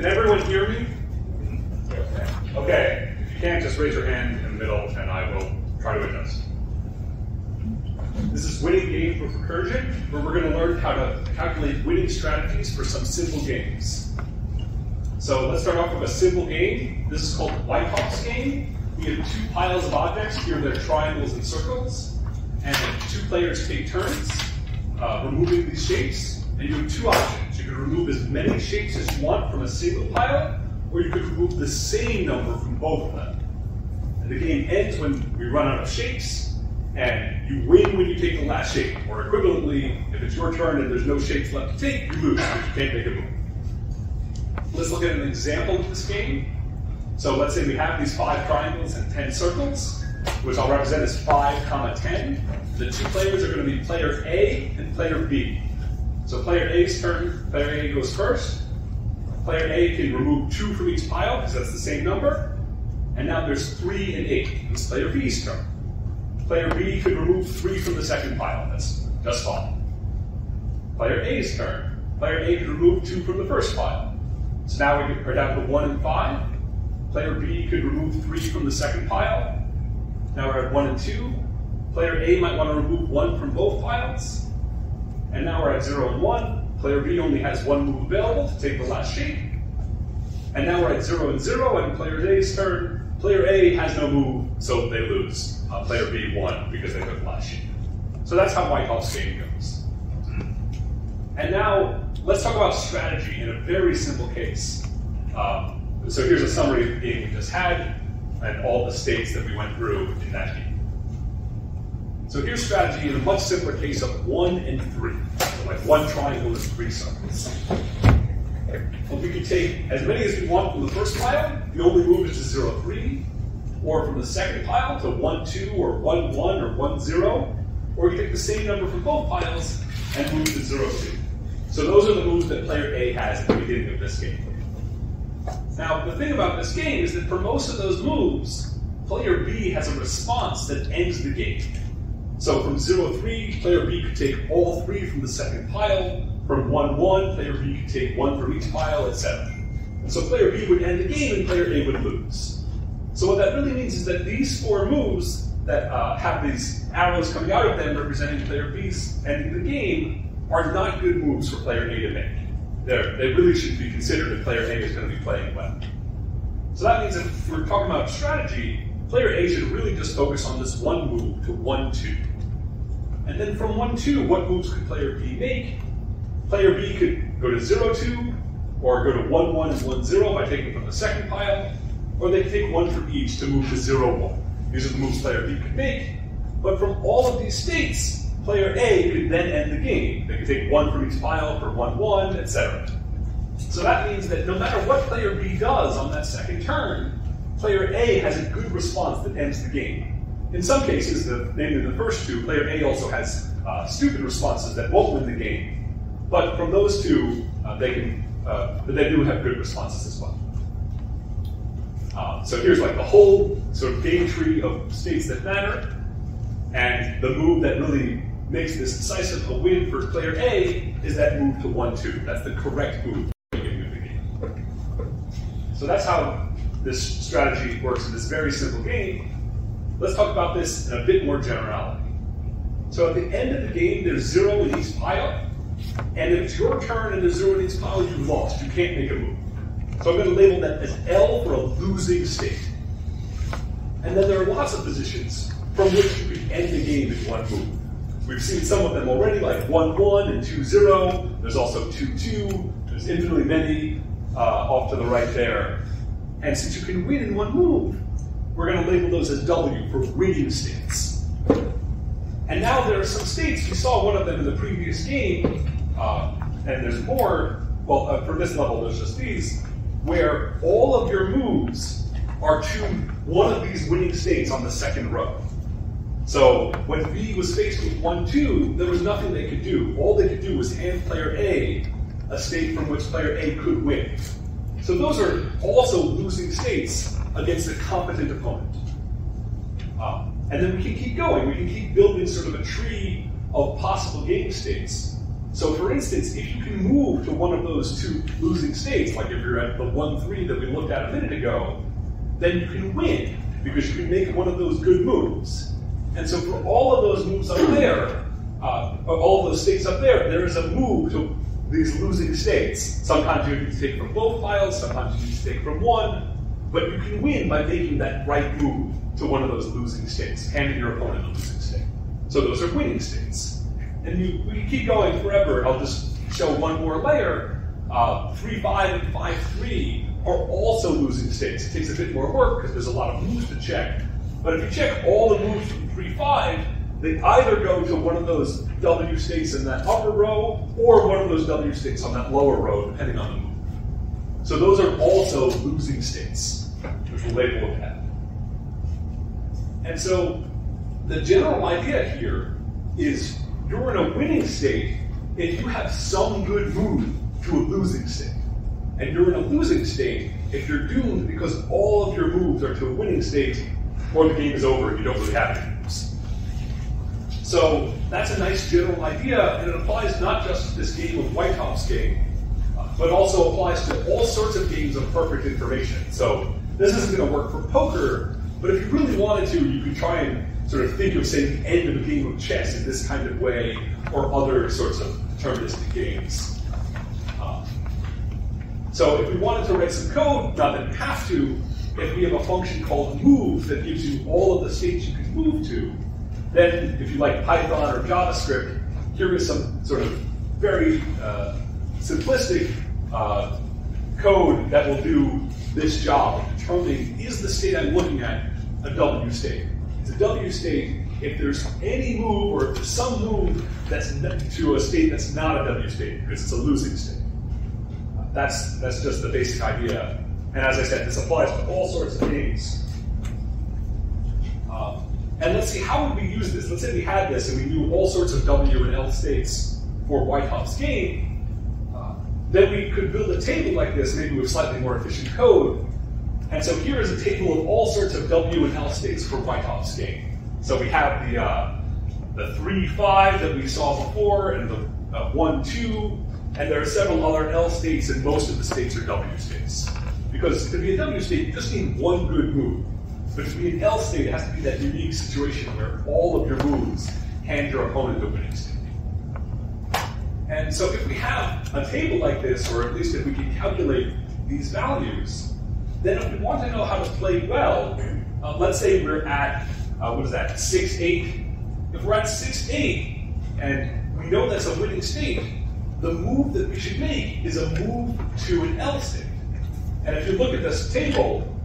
Can everyone hear me? Okay. If you can't, just raise your hand in the middle and I will try to adjust. This is winning game with recursion, where we're going to learn how to calculate winning strategies for some simple games. So let's start off with a simple game. This is called the Wythoff's game. We have two piles of objects. Here they're triangles and circles. And two players take turns uh, removing these shapes. And you have two You can remove as many shapes as you want from a single pile, or you could remove the same number from both of them. And the game ends when we run out of shapes, and you win when you take the last shape. Or equivalently, if it's your turn and there's no shapes left to take, you lose because you can't make a move. Let's look at an example of this game. So let's say we have these five triangles and 10 circles, which I'll represent as 5 comma 10. The two players are going to be player A and player B. So player A's turn, player A goes first. Player A can remove 2 from each pile, because that's the same number. And now there's 3 and 8. It's player B's turn. Player B could remove 3 from the second pile. That's just fine. Player A's turn. Player A could remove 2 from the first pile. So now we are down to 1 and 5. Player B could remove 3 from the second pile. Now we're at 1 and 2. Player A might want to remove 1 from both piles. And now we're at 0 and 1. Player B only has one move available to take the last shape. And now we're at 0 and 0, and player A's turn. Player A has no move, so they lose. Uh, player B won because they took the last shape. So that's how Wythoff's game goes. And now let's talk about strategy in a very simple case. Um, so here's a summary of the game we just had and all the states that we went through in that game. So here's strategy in a much simpler case of one and three, so like one triangle and three circles. Well, we can take as many as we want from the first pile. The only move is to zero three, or from the second pile to one two, or one one, or one zero, or you take the same number from both piles and move to zero two. So those are the moves that player A has at the beginning of this game. Now, the thing about this game is that for most of those moves, player B has a response that ends the game. So from 0-3, player B could take all three from the second pile. From 1-1, player B could take one from each pile, etc. And so player B would end the game and player A would lose. So what that really means is that these four moves that uh, have these arrows coming out of them representing player B's ending the game are not good moves for player A to make. They're, they really should be considered if player A is going to be playing well. So that means if we're talking about strategy, player A should really just focus on this one move to 1-2. And then from 1-2, what moves could player B make? Player B could go to 0-2, or go to 1-1 and 1-0 by taking from the second pile, or they could take one from each to move to 0-1. These are the moves player B could make. But from all of these states, player A could then end the game. They could take one from each pile for 1-1, etc. So that means that no matter what player B does on that second turn, player A has a good response that ends the game. In some cases, the, namely the first two, player A also has uh, stupid responses that won't win the game. But from those two, uh, they can, uh, but they do have good responses as well. Uh, so here's like the whole sort of game tree of states that matter, and the move that really makes this decisive a win for player A is that move to 1-2. That's the correct move. So that's how this strategy works in this very simple game. Let's talk about this in a bit more generality. So at the end of the game, there's zero in each pile, and if it's your turn and there's zero in each pile, you've lost. You can't make a move. So I'm going to label that as L for a losing state. And then there are lots of positions from which you can end the game in one move. We've seen some of them already, like 1-1 and 2-0. There's also 2-2. There's infinitely many uh, off to the right there. And since you can win in one move, we're going to label those as W for winning states. And now there are some states, we saw one of them in the previous game, uh, and there's more, well, uh, for this level there's just these, where all of your moves are to one of these winning states on the second row. So when B was faced with 1-2, there was nothing they could do. All they could do was hand player A a state from which player A could win. So those are also losing states against a competent opponent. Um, and then we can keep going. We can keep building sort of a tree of possible game states. So for instance, if you can move to one of those two losing states, like if you're at the 1-3 that we looked at a minute ago, then you can win because you can make one of those good moves. And so for all of those moves up there, uh, all of those states up there, there is a move to these losing states. Sometimes you need to take from both piles, sometimes you need to take from one, but you can win by making that right move to one of those losing states, handing your opponent a losing state. So those are winning states. And you, we can keep going forever. I'll just show one more layer. Uh, 3, 5, and 5, 3 are also losing states. It takes a bit more work because there's a lot of moves to check. But if you check all the moves from 3, 5, they either go to one of those W states in that upper row or one of those W states on that lower row, depending on the move. So those are also losing states, we'll later look at. And so the general idea here is you're in a winning state if you have some good move to a losing state. And you're in a losing state if you're doomed because all of your moves are to a winning state or the game is over and you don't really have any moves. So that's a nice general idea, and it applies not just to this game of Wythoff's game, but also applies to all sorts of games of perfect information. So this isn't going to work for poker, but if you really wanted to, you could try and sort of think of, say, the end of a game of chess in this kind of way, or other sorts of deterministic games. Um, so if we wanted to write some code, not that we have to, if we have a function called move that gives you all of the states you can move to, then if you like Python or JavaScript, here is some sort of very uh, simplistic uh, code that will do this job of determining is the state I'm looking at a W state. It's a W state if there's any move or if there's some move that's to a state that's not a W state because it's a losing state. That's, that's just the basic idea. And as I said, this applies to all sorts of things. Um, and let's see, how would we use this? Let's say we had this and we knew all sorts of W and L states for Wythoff's game. Then we could build a table like this, maybe with slightly more efficient code. And so here is a table of all sorts of W and L states for Wythoff's game. So we have the, uh, the 3, 5 that we saw before, and the uh, 1, 2, and there are several other L states, and most of the states are W states. Because to be a W state, you just need one good move. But to be an L state, it has to be that unique situation where all of your moves hand your opponent a winning state. And so if we have a table like this, or at least if we can calculate these values, then if we want to know how to play well, uh, let's say we're at, uh, what is that, 6, 8. If we're at 6, 8, and we know that's a winning state, the move that we should make is a move to an L state. And if you look at this table,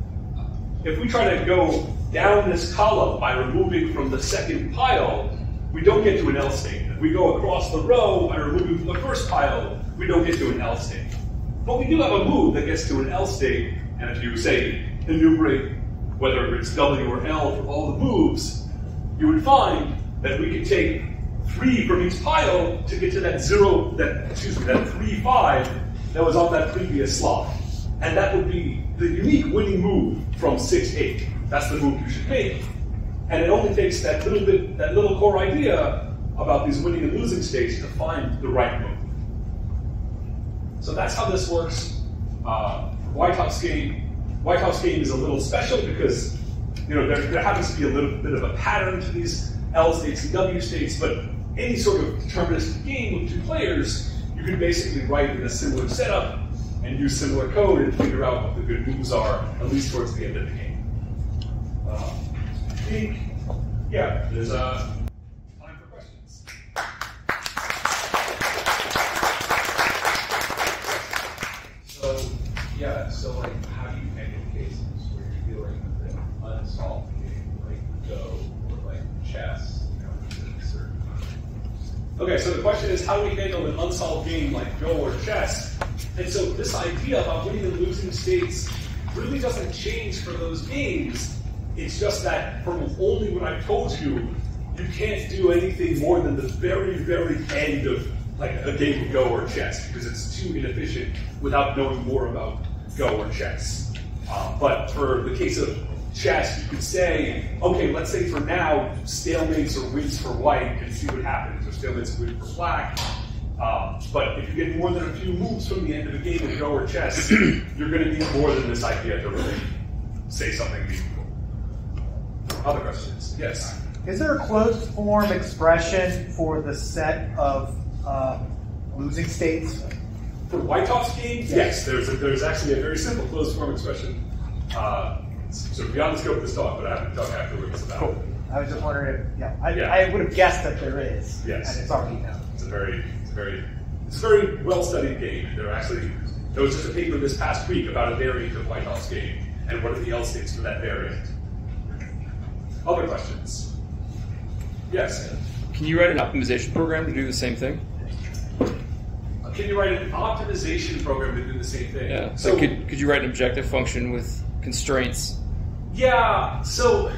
if we try to go down this column by removing from the second pile, we don't get to an L state. If we go across the row by removing from the first pile, we don't get to an L state. But we do have a move that gets to an L state, and if you say enumerate whether it's W or L for all the moves, you would find that we could take three from each pile to get to that zero, that excuse me, that three five that was on that previous slot. And that would be the unique winning move from 6-8. That's the move you should make. And it only takes that little bit, that little core idea about these winning and losing states to find the right move. So that's how this works. Uh, Wythoff's game. Wythoff's game is a little special because you know there, there happens to be a little bit of a pattern to these L states and W states, but any sort of deterministic game with two players, you can basically write in a similar setup and use similar code and figure out what the good moves are, at least towards the end of the game. Think, yeah, there's uh, time for questions. So, yeah, so like, how do you handle cases where you're dealing with an unsolved game, like Go or like chess, you know, a Okay, so the question is how do we handle an unsolved game like Go or chess? And so this idea about winning and losing states really doesn't change for those games. It's just that from only what I've told you, you can't do anything more than the very, very end of like a game of Go or chess because it's too inefficient without knowing more about Go or chess. Uh, but for the case of chess, you could say, okay, let's say for now, stalemates or wins for white and see what happens, or stalemates or wins for black. Uh, but if you get more than a few moves from the end of a game of Go or chess, you're going to need more than this idea to really say something meaningful. Other questions? Yes. Is there a closed form expression for the set of uh, losing states? For Wythoff's game, yes, there's a, there's actually a very simple closed form expression. Uh, so beyond the scope of this talk, but I haven't talked afterwards about it. Cool. I was just wondering if, yeah, I, Yeah. I would have guessed that there is. Yes. And it's already known. It's a very, it's a very, it's a very well studied game. There are actually there was just a paper this past week about a variant of Wythoff's game and what are the L states for that variant. Other questions? Yes. Can you write an optimization program to do the same thing? Uh, Can you write an optimization program to do the same thing? Yeah. So could, could you write an objective function with constraints? Yeah, so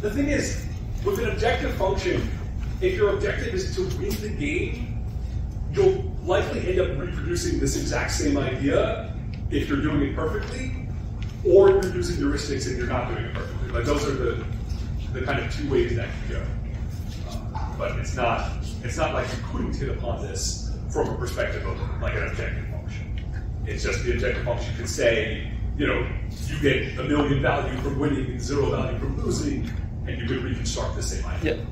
the thing is, with an objective function, if your objective is to win the game, you'll likely end up reproducing this exact same idea if you're doing it perfectly, or you're using heuristics and you're not doing it perfectly. Like those are the, the kind of two ways that can go. Uh, but it's not it's not like you couldn't hit upon this from a perspective of like an objective function. It's just the objective function could say, you know, you get a million value from winning and zero value from losing, and you could reconstruct the same idea. Yeah.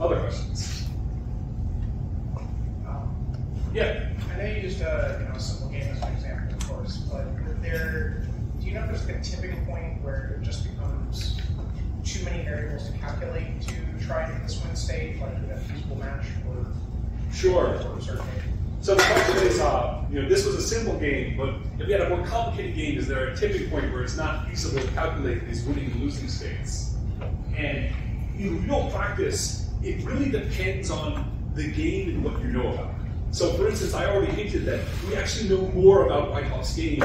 Other questions? Yeah. I know you used a you know a simple game as an example, of course, but is there do you know if there's like a tipping point where it just becomes too many variables to calculate to try and get this win state, like in a feasible match or Sure. for a certain game? So the question is, uh, you know, this was a simple game, but if we had a more complicated game, is there a tipping point where it's not feasible to calculate these winning and losing states? And in real practice, it really depends on the game and what you know about. So, for instance, I already hinted that we actually know more about White Wythoff's game.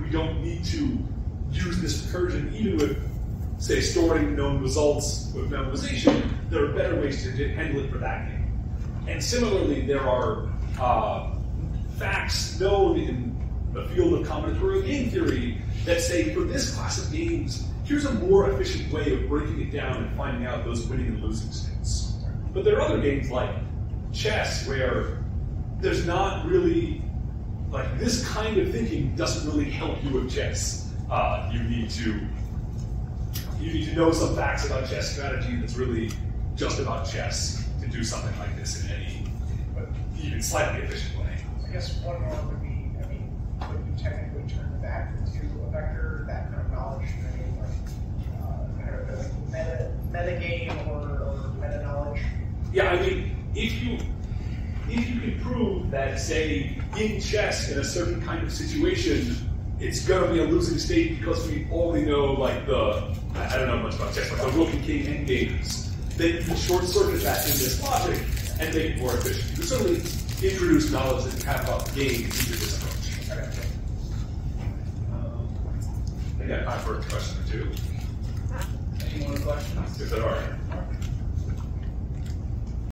We don't need to use this recursion, even with, say, storing known results with memoization. There are better ways to handle it for that game. And similarly, there are uh, facts known in the field of combinatorial game theory that say for this class of games, here's a more efficient way of breaking it down and finding out those winning and losing states. But there are other games like chess where there's not really like this kind of thinking doesn't really help you with chess. Uh, you need to you need to know some facts about chess strategy that's really just about chess to do something like this in any even slightly efficient way. I guess one more would be, I mean, would you technically turn that into a vector, that kind of knowledge, mean, like, uh, kind of a meta, meta game or, or meta knowledge? Yeah, I mean, if you if you can prove that, say, in chess in a certain kind of situation, it's gonna be a losing state because we already know like the I don't know much about chess, but the rook and king endgames, then you short circuit that in this logic and make it more efficient. You certainly introduce knowledge that can have up game into this approach. Okay. Um, I got time for a question or two, Any more questions? if there are.